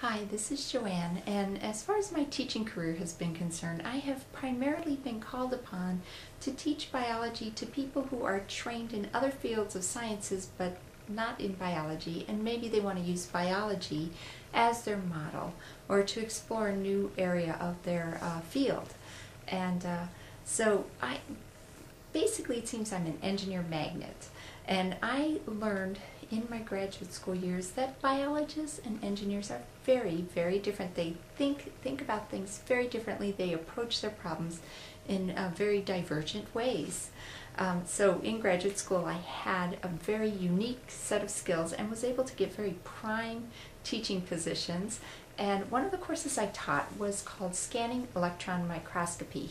Hi, this is Joanne, and as far as my teaching career has been concerned, I have primarily been called upon to teach biology to people who are trained in other fields of sciences but not in biology, and maybe they want to use biology as their model or to explore a new area of their uh, field. And uh, so I basically it seems I'm an engineer magnet, and I learned in my graduate school years that biologists and engineers are very, very different. They think think about things very differently. They approach their problems in uh, very divergent ways. Um, so in graduate school, I had a very unique set of skills and was able to get very prime teaching positions. And one of the courses I taught was called Scanning Electron Microscopy.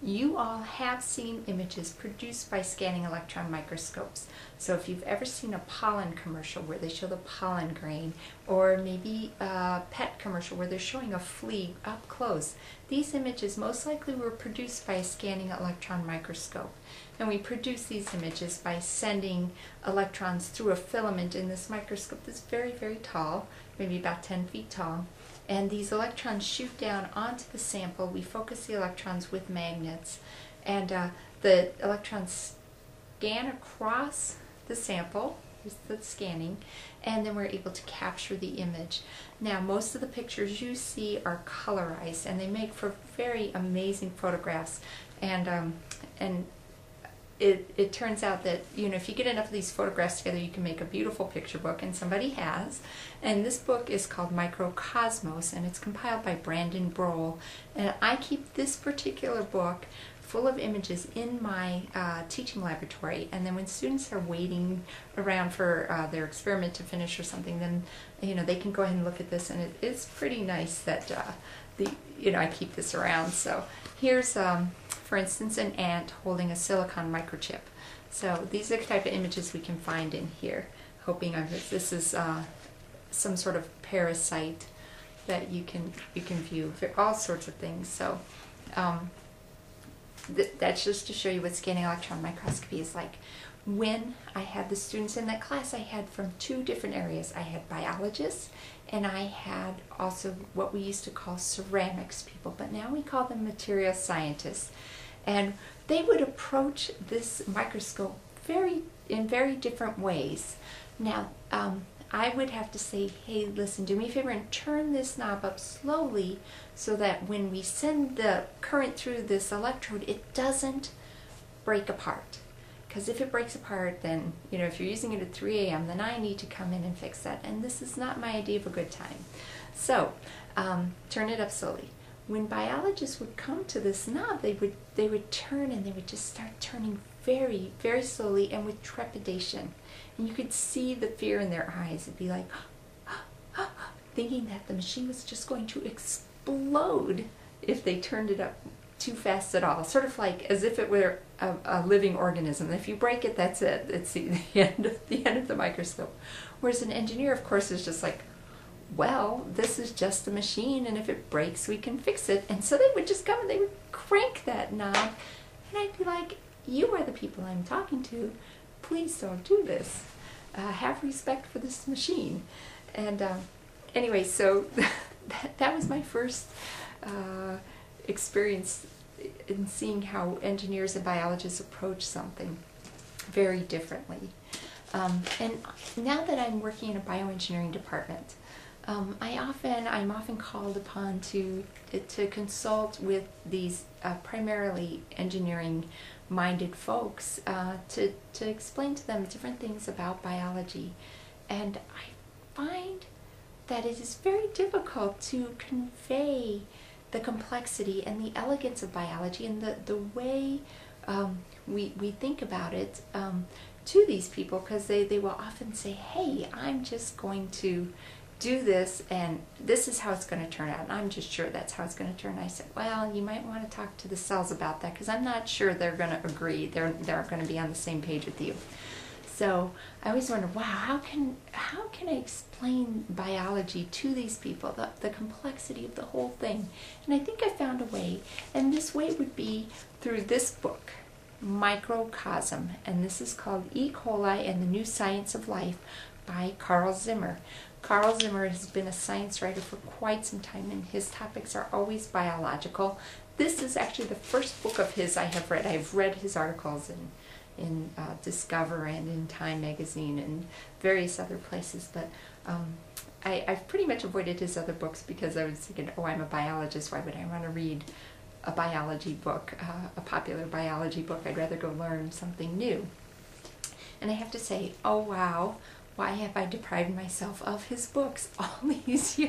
You all have seen images produced by scanning electron microscopes. So if you've ever seen a pollen commercial where they show the pollen grain, or maybe a pet commercial where they're showing a flea up close, these images most likely were produced by a scanning electron microscope. And we produce these images by sending electrons through a filament in this microscope that's very, very tall, maybe about 10 feet tall and these electrons shoot down onto the sample. We focus the electrons with magnets, and uh, the electrons scan across the sample, the scanning, and then we're able to capture the image. Now, most of the pictures you see are colorized, and they make for very amazing photographs. And um, and it, it turns out that you know if you get enough of these photographs together you can make a beautiful picture book and somebody has. And this book is called microcosmos and it's compiled by Brandon Broll. And i keep this particular book full of images in my uh, teaching laboratory. And then when students are waiting around for uh, their experiment to finish or something then you know they can go ahead and look at this. And it is pretty nice that uh, the you know I keep this around. So here's um, for instance, an ant holding a silicon microchip. So these are the type of images we can find in here, hoping I'm, this is uh, some sort of parasite that you can you can view, all sorts of things. So um, th that's just to show you what scanning electron microscopy is like. When I had the students in that class, I had from two different areas. I had biologists and I had also what we used to call ceramics people, but now we call them material scientists. And they would approach this microscope very in very different ways. Now, um, I would have to say, hey, listen, do me a favor and turn this knob up slowly so that when we send the current through this electrode, it doesn't break apart. Because if it breaks apart, then, you know, if you're using it at 3 a.m., then I need to come in and fix that. And this is not my idea of a good time. So, um, turn it up slowly when biologists would come to this knob, they would they would turn and they would just start turning very, very slowly and with trepidation. And you could see the fear in their eyes. It'd be like thinking that the machine was just going to explode if they turned it up too fast at all. Sort of like as if it were a, a living organism. If you break it, that's it. It's the, the end of the end of the microscope. Whereas an engineer, of course, is just like well, this is just a machine, and if it breaks, we can fix it. And so they would just come and they would crank that knob, and I'd be like, you are the people I'm talking to. Please don't do this. Uh, have respect for this machine. And uh, anyway, so that, that was my first uh, experience in seeing how engineers and biologists approach something very differently. Um, and now that I'm working in a bioengineering department, um, I often, I'm often called upon to, to consult with these uh, primarily engineering minded folks uh, to, to explain to them different things about biology. And I find that it is very difficult to convey the complexity and the elegance of biology and the, the way um, we, we think about it um, to these people because they, they will often say, hey, I'm just going to do this and this is how it's going to turn out. And i'm just sure that's how it's going to turn. I said well you might want to talk to the cells about that because i'm not sure they're going to agree. They're they're going to be on the same page with you. So i always wonder wow how can how can i explain biology to these people the, the complexity of the whole thing? And i think i found a way. And this way would be through this book microcosm. And this is called e. coli and the new science of life by Carl Zimmer. Carl Zimmer has been a science writer for quite some time, and his topics are always biological. This is actually the first book of his I have read. I've read his articles in in uh, Discover and in Time magazine and various other places, but um, I, I've pretty much avoided his other books because I was thinking, oh, I'm a biologist. Why would I want to read a biology book, uh, a popular biology book? I'd rather go learn something new. And I have to say, oh wow, why have I deprived myself of his books all these years?